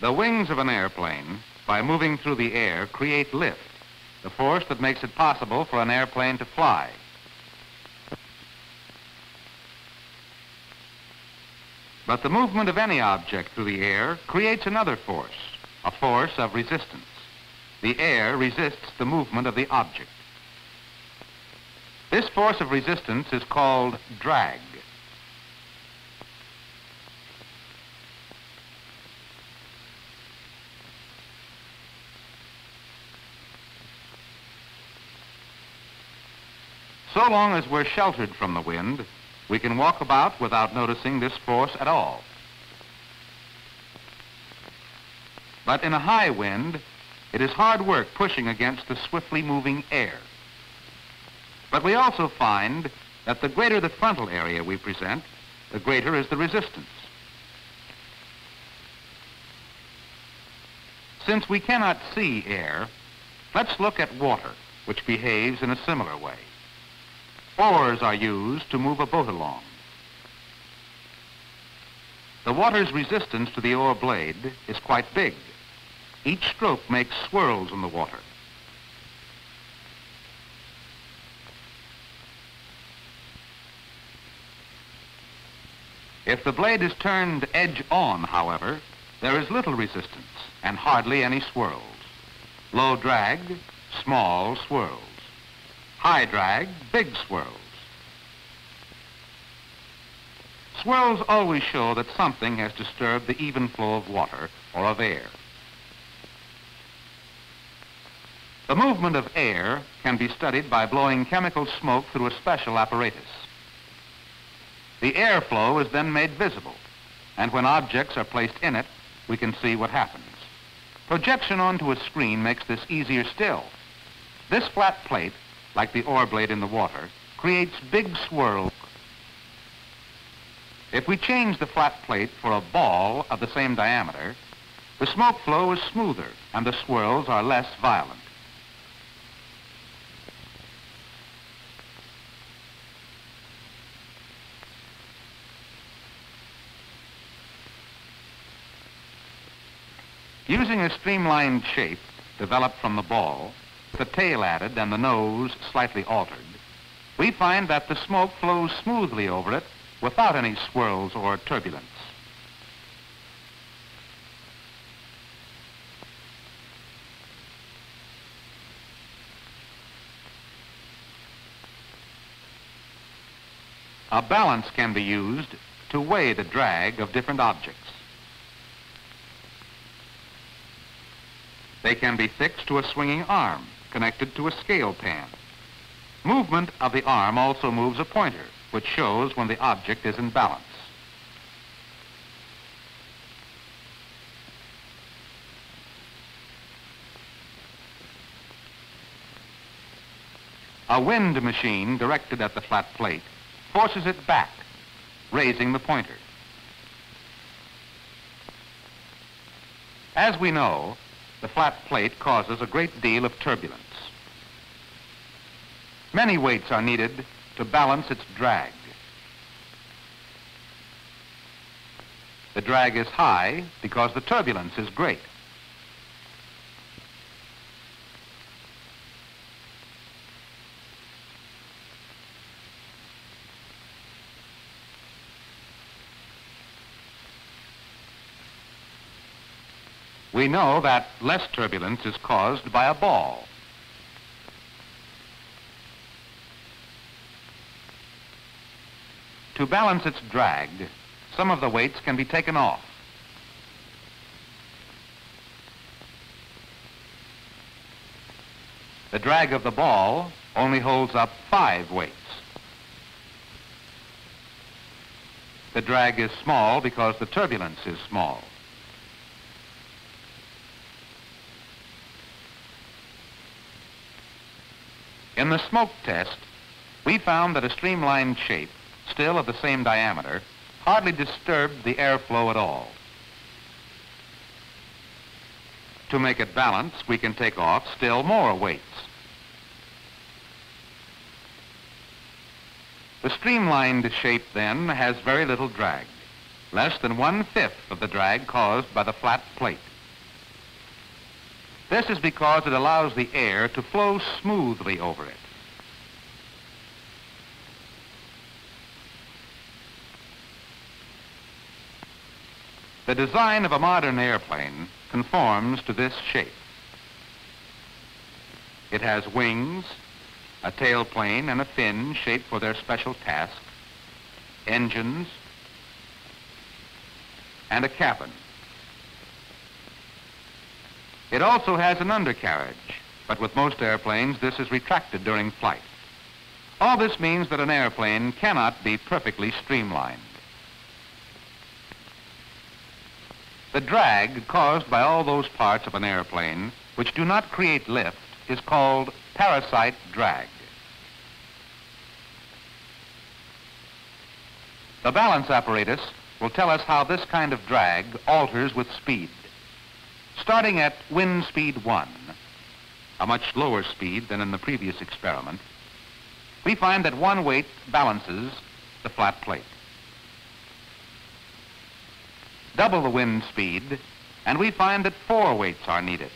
The wings of an airplane, by moving through the air, create lift, the force that makes it possible for an airplane to fly. But the movement of any object through the air creates another force, a force of resistance. The air resists the movement of the object. This force of resistance is called drag. So long as we're sheltered from the wind, we can walk about without noticing this force at all. But in a high wind, it is hard work pushing against the swiftly moving air. But we also find that the greater the frontal area we present, the greater is the resistance. Since we cannot see air, let's look at water, which behaves in a similar way. Oars are used to move a boat along. The water's resistance to the oar blade is quite big. Each stroke makes swirls in the water. If the blade is turned edge on, however, there is little resistance and hardly any swirls. Low drag, small swirls. High drag, big swirls. Swirls always show that something has disturbed the even flow of water or of air. The movement of air can be studied by blowing chemical smoke through a special apparatus. The airflow is then made visible, and when objects are placed in it, we can see what happens. Projection onto a screen makes this easier still. This flat plate like the oar blade in the water, creates big swirls. If we change the flat plate for a ball of the same diameter, the smoke flow is smoother and the swirls are less violent. Using a streamlined shape developed from the ball, the tail added and the nose slightly altered, we find that the smoke flows smoothly over it without any swirls or turbulence. A balance can be used to weigh the drag of different objects. They can be fixed to a swinging arm connected to a scale pan. Movement of the arm also moves a pointer, which shows when the object is in balance. A wind machine directed at the flat plate forces it back, raising the pointer. As we know, the flat plate causes a great deal of turbulence. Many weights are needed to balance its drag. The drag is high because the turbulence is great. We know that less turbulence is caused by a ball. To balance its drag, some of the weights can be taken off. The drag of the ball only holds up five weights. The drag is small because the turbulence is small. In the smoke test, we found that a streamlined shape, still of the same diameter, hardly disturbed the airflow at all. To make it balance, we can take off still more weights. The streamlined shape, then, has very little drag, less than one-fifth of the drag caused by the flat plate. This is because it allows the air to flow smoothly over it. The design of a modern airplane conforms to this shape. It has wings, a tailplane and a fin shaped for their special task, engines, and a cabin. It also has an undercarriage, but with most airplanes, this is retracted during flight. All this means that an airplane cannot be perfectly streamlined. The drag caused by all those parts of an airplane which do not create lift is called parasite drag. The balance apparatus will tell us how this kind of drag alters with speed. Starting at wind speed 1, a much lower speed than in the previous experiment, we find that one weight balances the flat plate. Double the wind speed, and we find that four weights are needed.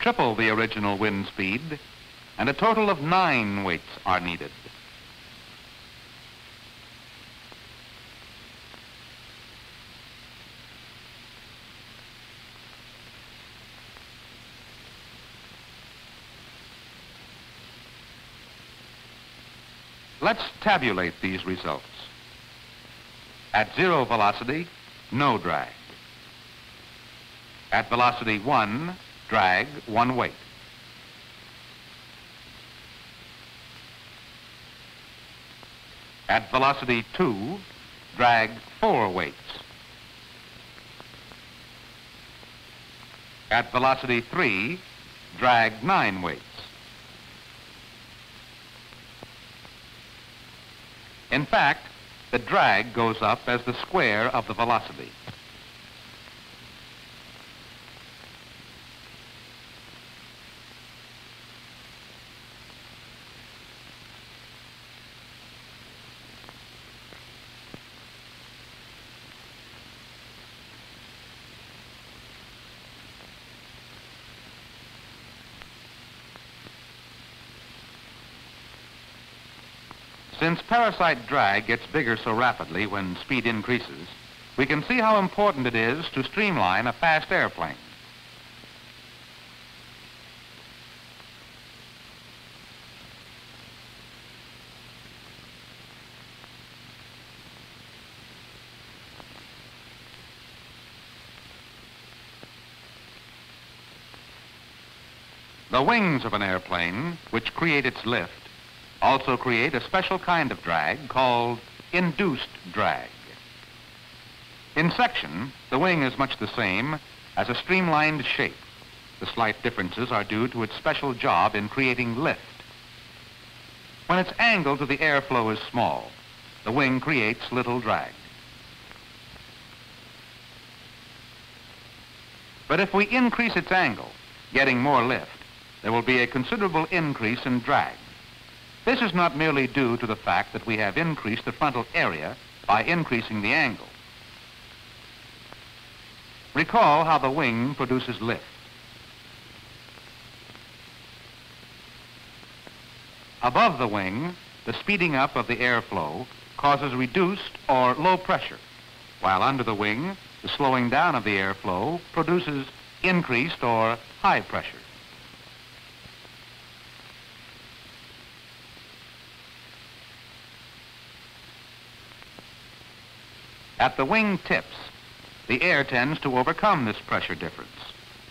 Triple the original wind speed, and a total of nine weights are needed. Let's tabulate these results. At zero velocity, no drag. At velocity 1, drag, one weight. At velocity 2, drag four weights. At velocity 3, drag nine weights. In fact, the drag goes up as the square of the velocity. Since parasite drag gets bigger so rapidly when speed increases, we can see how important it is to streamline a fast airplane. The wings of an airplane, which create its lift, also create a special kind of drag called induced drag. In section, the wing is much the same as a streamlined shape. The slight differences are due to its special job in creating lift. When its angle to the airflow is small, the wing creates little drag. But if we increase its angle, getting more lift, there will be a considerable increase in drag. This is not merely due to the fact that we have increased the frontal area by increasing the angle. Recall how the wing produces lift. Above the wing, the speeding up of the airflow causes reduced or low pressure, while under the wing, the slowing down of the airflow produces increased or high pressure. At the wing tips, the air tends to overcome this pressure difference.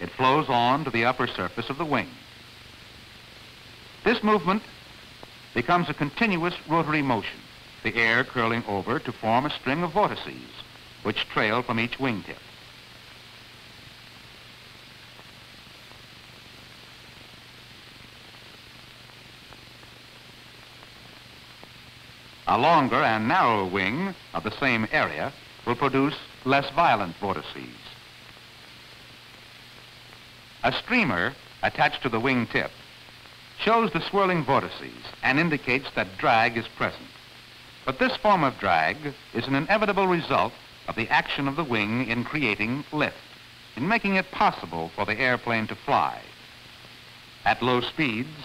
It flows on to the upper surface of the wing. This movement becomes a continuous rotary motion, the air curling over to form a string of vortices, which trail from each wingtip. A longer and narrower wing of the same area will produce less violent vortices. A streamer attached to the wing tip shows the swirling vortices and indicates that drag is present. But this form of drag is an inevitable result of the action of the wing in creating lift, in making it possible for the airplane to fly. At low speeds,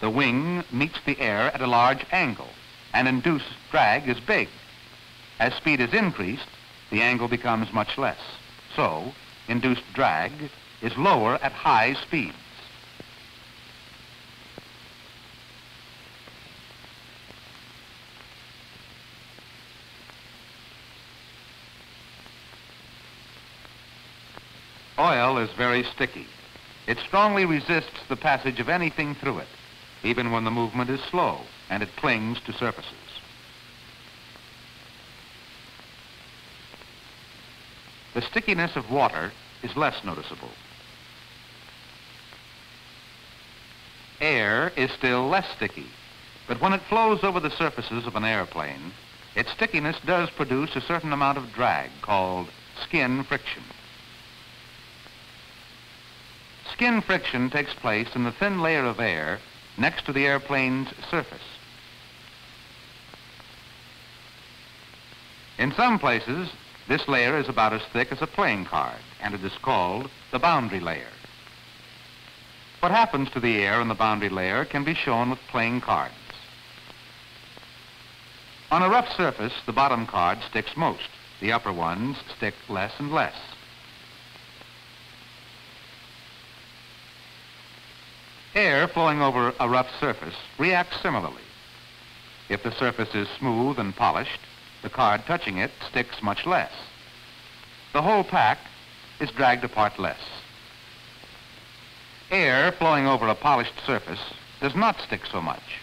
the wing meets the air at a large angle, and induced drag is big. As speed is increased, the angle becomes much less. So, induced drag is lower at high speeds. Oil is very sticky. It strongly resists the passage of anything through it, even when the movement is slow and it clings to surfaces. The stickiness of water is less noticeable. Air is still less sticky, but when it flows over the surfaces of an airplane, its stickiness does produce a certain amount of drag called skin friction. Skin friction takes place in the thin layer of air next to the airplane's surface. In some places, this layer is about as thick as a playing card, and it is called the boundary layer. What happens to the air in the boundary layer can be shown with playing cards. On a rough surface, the bottom card sticks most. The upper ones stick less and less. Air flowing over a rough surface reacts similarly. If the surface is smooth and polished, the card touching it sticks much less. The whole pack is dragged apart less. Air flowing over a polished surface does not stick so much.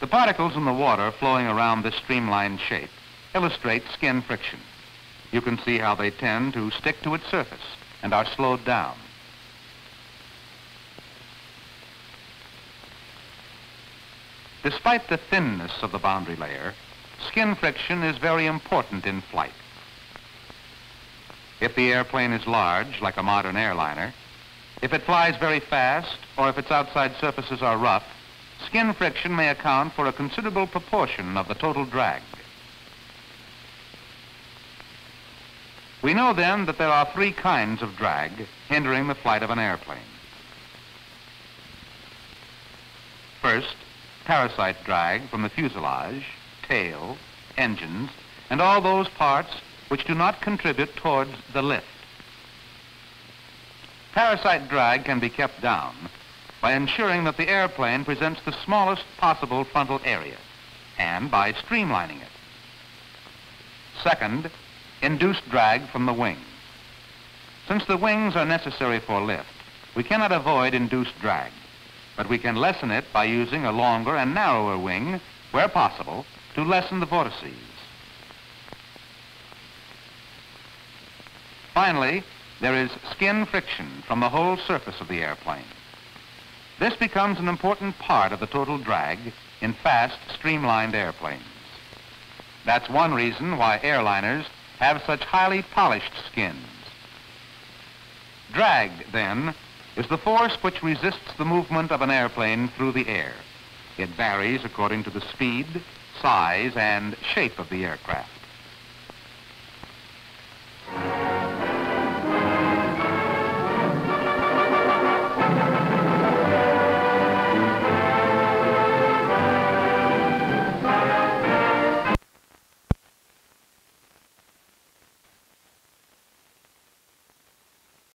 The particles in the water flowing around this streamlined shape illustrate skin friction. You can see how they tend to stick to its surface and are slowed down. Despite the thinness of the boundary layer, skin friction is very important in flight. If the airplane is large, like a modern airliner, if it flies very fast, or if its outside surfaces are rough, skin friction may account for a considerable proportion of the total drag. We know then that there are three kinds of drag hindering the flight of an airplane. First, parasite drag from the fuselage, tail, engines, and all those parts which do not contribute towards the lift. Parasite drag can be kept down by ensuring that the airplane presents the smallest possible frontal area and by streamlining it. Second, induced drag from the wings. Since the wings are necessary for lift, we cannot avoid induced drag but we can lessen it by using a longer and narrower wing, where possible, to lessen the vortices. Finally, there is skin friction from the whole surface of the airplane. This becomes an important part of the total drag in fast, streamlined airplanes. That's one reason why airliners have such highly polished skins. Drag, then, is the force which resists the movement of an airplane through the air. It varies according to the speed, size, and shape of the aircraft.